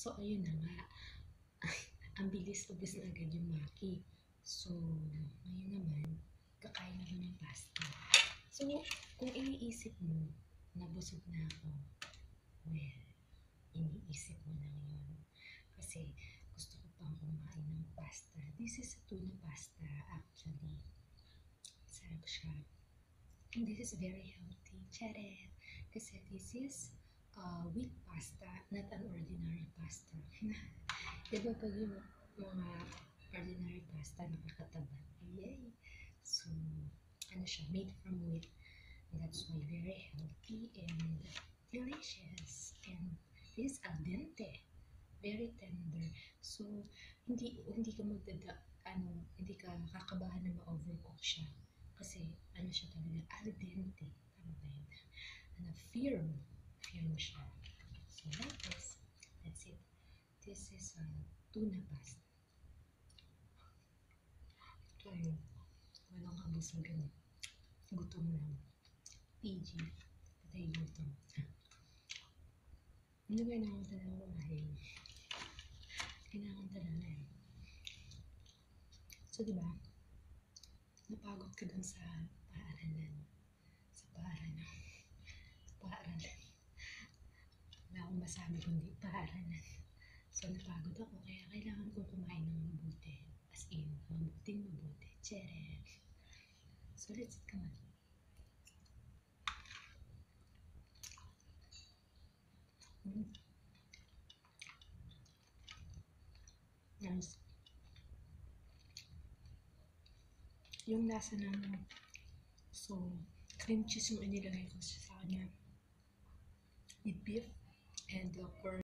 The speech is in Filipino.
So, ayun na nga. ang bilis ubos na agad yung maki. So, ngayon naman, kakain ako ng pasta. So, kung iniisip mo, nabusog na ako, well, iniisip mo lang yun. Kasi, gusto ko pang kumain ng pasta. This is a tuna pasta, actually. Sarap siya. And this is very healthy. Charet! Kasi this is uh, wheat pasta, not an ordinary pasta. Di ba pag yung mga ordinary pasta nakakataba? Yay! So, ano siya, made from wheat. That's why very healthy and delicious. And this is al dente. Very tender. So, hindi hindi ka magdada, ano, hindi ka kakabahan na ma-overcook siya. Kasi, ano siya talaga, al dente. Tama ba yun? Ano, firm. Firm siya. So, like this. That's it. This is a tuna pasta. So, yun. Walang kabusagan. Gutom lang. PG. Patay gutom. Hindi kailangan talaga kumain. Kailangan talaga eh. So, di ba? Napagod ka dun sa paaralan. Sa paaralan. Sa paaralan. Wala akong masabi kundi paaralan. So, napagod ako. Kaya kailangan ko kumain ng mabuti. As in, mabuting mabuti. Chere. So, let's eat. Come on. Mm. Yung lasa ng so, cream cheese yung inilagay ko sa kanya with beef and uh, corn